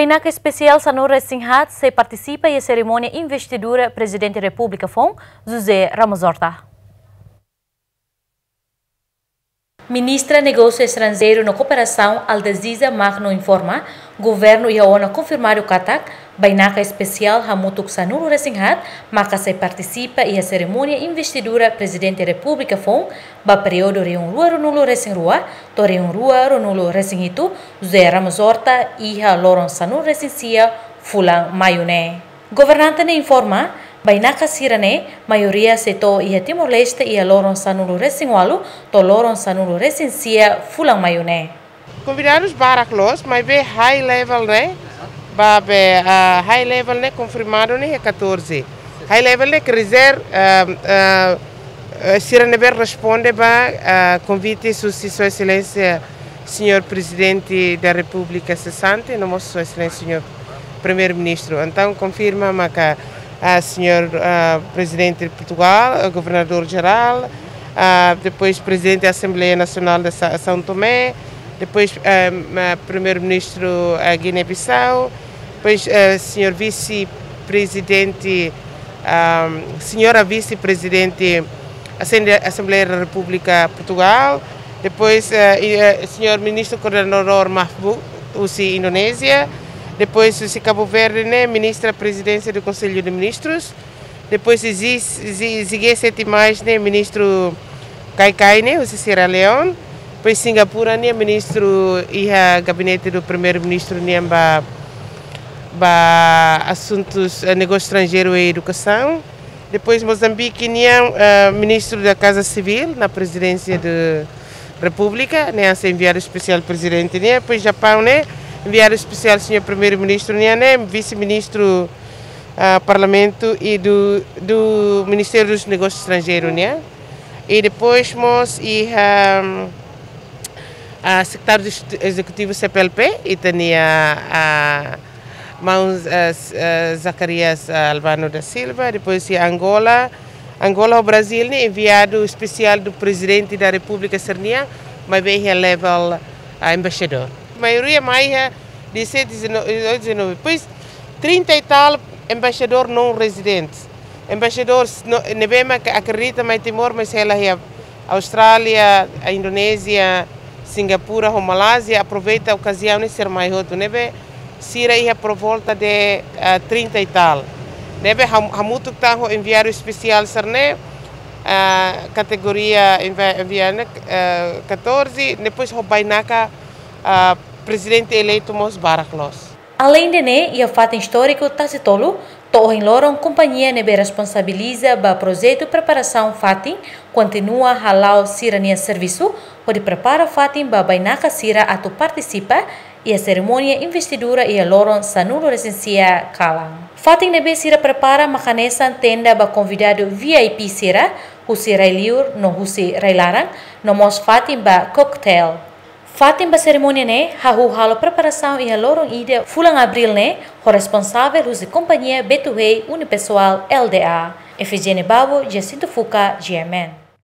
Bainaca especial Sanura Singhat se participa em cerimônia investidura Presidente da República FON, José Ramos Horta. Ministra Negócio Estrangeiro na Cooperação Aldaziza Magno informa, governo e a ONU confirmaram o CATAC, Bainaca especial Hamutuk Sanuru Resinghat, maka se participa e a cerimônia investidura Presidente da República FON, ba período reun rua Ronulo Resing Rua, to reun rua Ronulo Resing itu, José Ramos Horta, iha Loron Sanuru Resing Sia, Fulang Mayune. Governante informa, Bainaka sirane, maioria seto ia Timor-Leste ia loron sanulu resingualu, to loron sanulu resinsia fulang mayune. Convidados para close, mas be high level né? Ba uh, high level né confirmado né 14. High level né que reserva uh, uh, uh, sirane be responde ba uh, convite su sua excelência senhor presidente da República cessante, nosso sua excelência senhor primeiro-ministro. Então confirma que a senhor uh, presidente de Portugal, governador-geral, uh, depois presidente da Assembleia Nacional de São Tomé, depois primeiro-ministro da Guiné-Bissau, depois uh, senhor vice-presidente, senhora vice-presidente da Assembleia da República Portugal, depois uh, senhor ministro coordenador Mahfouz, Indonésia, depois o Cabo Verde, né, ministra presidência do Conselho de Ministros. Depois existe sete mais, né, ministro Kaikai, né, o Sierra Leone. Depois Singapura, né, ministro e a gabinete do primeiro-ministro, né, ba, ba assuntos, eh, negócio estrangeiro e educação. Depois Moçambique, né, uh, ministro da Casa Civil, na presidência da República, né, enviado especial presidente, né. Depois Japão, né, enviado especial senhor primeiro-ministro Niané, vice-ministro uh, parlamento e do, do Ministério dos Negócios Estrangeiros, né? E depois nós e um, a secretário executivo CPLP e tinha a mãos Zacarias Albano da Silva, depois e Angola, Angola ao Brasil, né? enviado especial do presidente da República Sernia, mas veio a level a embaixador maioria mais de 19, 19. Depois, 30 e tal embaixador não residentes. Embaixadores, nebema acredita mais Timor, mas ela é a Austrália, a Indonésia, Singapura, a Malásia, aproveita a ocasião de ser mais outro. Nebe, Sira ia por volta de uh, 30 e tal. Nebe, hamutuk taho enviado especial serne, uh, categoria enviada uh, 14, depois robainaka uh, presidente eleito Mos Baraclos. Além de né, e o fato histórico tacitolo, Torren Loron companhia nebe responsabiliza ba projeto preparação fatin continua halal sirania serviço onde prepara fatin ba bainaka sira atu participa e a cerimônia investidura e a Loron sanulo recensia kalang. Fatin nebe sira prepara makanesa tenda ba convidado VIP sira husi railiur no husi railarang no mos fatin ba cocktail Fatim ba cerimônia né, hahu halo preparação e a lorong ide fulang abril né, o responsável usi companhia Betuhei Unipessoal LDA, Efigênia Babo, Jacinto Fuca, GMN.